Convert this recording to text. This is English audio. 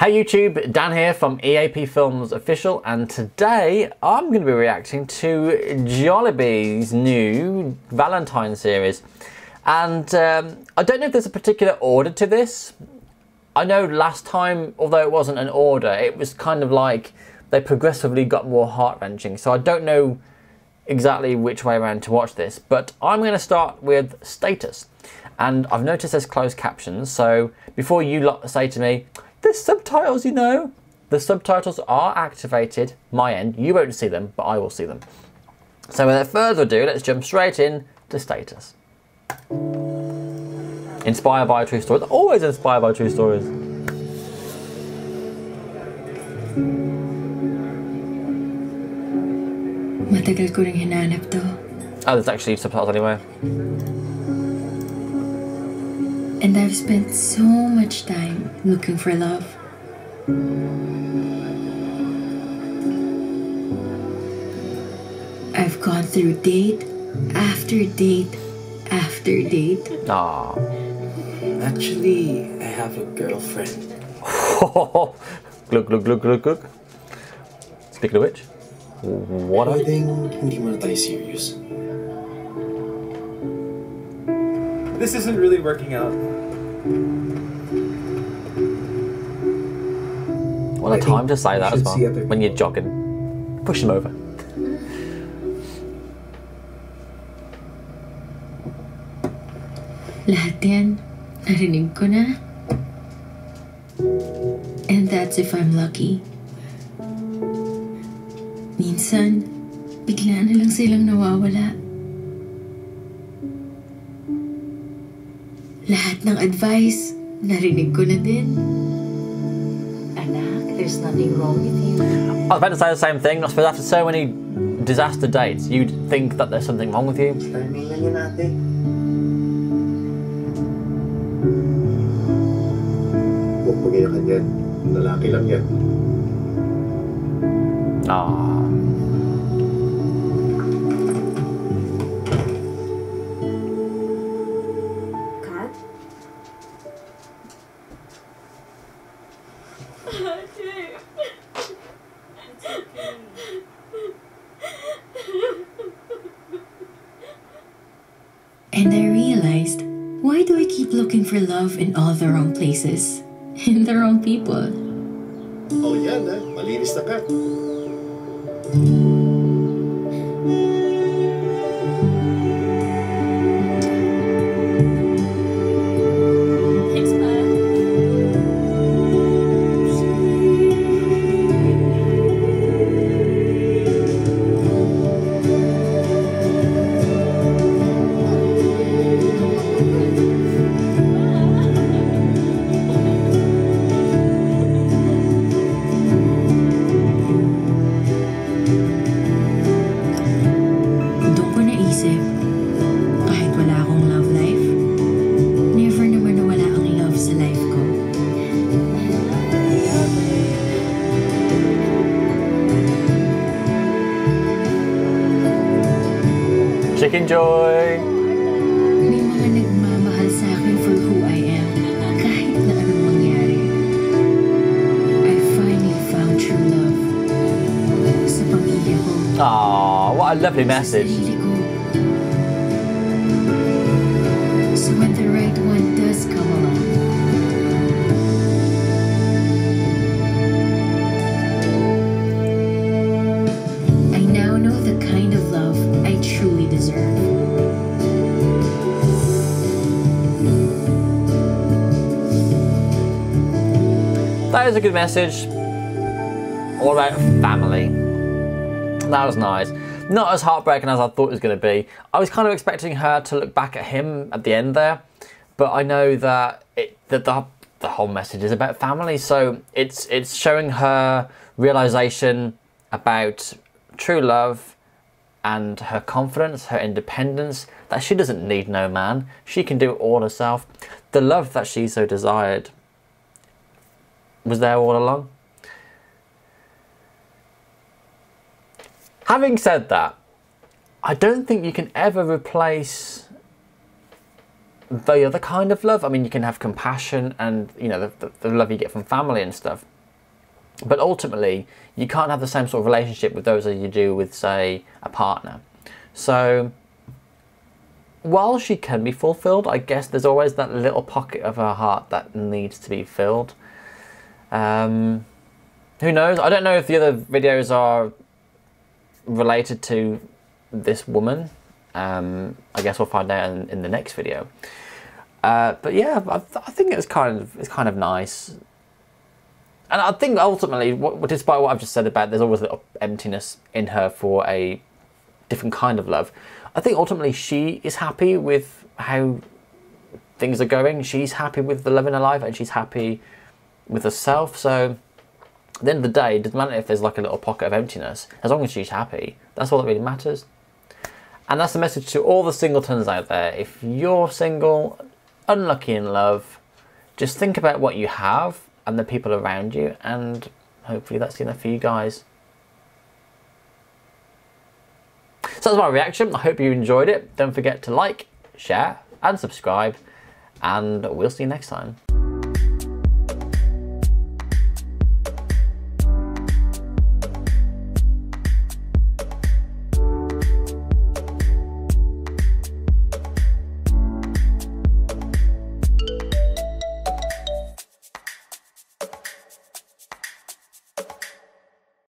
Hey YouTube, Dan here from EAP Films Official and today I'm going to be reacting to Jollibee's new Valentine series and um, I don't know if there's a particular order to this. I know last time, although it wasn't an order, it was kind of like they progressively got more heart-wrenching so I don't know exactly which way around to watch this but I'm going to start with status and I've noticed there's closed captions so before you say to me there's subtitles, you know. The subtitles are activated, my end. You won't see them, but I will see them. So without further ado, let's jump straight in to status. Inspired by true story. Always inspired by true stories. Matagal ko rin hinanap to. Oh, there's actually subtitles anyway. And I've spent so much time looking for love. I've gone through date after date after date. Ah. Actually, I have a girlfriend. look, look, look, look, look. Speaking of which, what are Pwedeng hindi mo na tayo serious. This isn't really working out. What a I time to say that as well. When you're jogging. Push them over. Lahat yan, narinig ko na. And that's if I'm lucky. Minsan, bigla na lang silang nawawala. Lahat ng advice, narinig ko na din. Anak, there's nothing wrong with you. I was about to say the same thing. I suppose after so many disaster dates, you'd think that there's something wrong with you. Timing lang yun ate. Huwag pag-iyakan yan. Lalaki lang yan. Ah. Kat? And I realized, why do I keep looking for love in all the wrong places? In the wrong people? Oh, yan ha. Malinis na ka. Thanks, Chickenjoy! Ah, what a lovely message. So when the right one does come along, That is a good message. All about family. That was nice. Not as heartbreaking as I thought it was going to be. I was kind of expecting her to look back at him at the end there, but I know that it that the the whole message is about family. So it's it's showing her realization about true love and her confidence, her independence, that she doesn't need no man. She can do it all herself. The love that she so desired was there all along. Having said that, I don't think you can ever replace the other kind of love. I mean, you can have compassion and you know the, the, the love you get from family and stuff. But ultimately, you can't have the same sort of relationship with those as you do with, say, a partner. So, while she can be fulfilled, I guess there's always that little pocket of her heart that needs to be filled. Um, who knows? I don't know if the other videos are related to this woman. Um, I guess we'll find out in, in the next video. Uh, but yeah, I, I think it's kind of it's kind of nice and I think ultimately, despite what I've just said about there's always a little emptiness in her for a different kind of love, I think ultimately she is happy with how things are going. She's happy with the love in her life and she's happy with herself. So at the end of the day, it doesn't matter if there's like a little pocket of emptiness, as long as she's happy. That's all that really matters. And that's the message to all the singletons out there. If you're single, unlucky in love, just think about what you have and the people around you, and hopefully that's enough for you guys. So that's my reaction. I hope you enjoyed it. Don't forget to like, share, and subscribe, and we'll see you next time.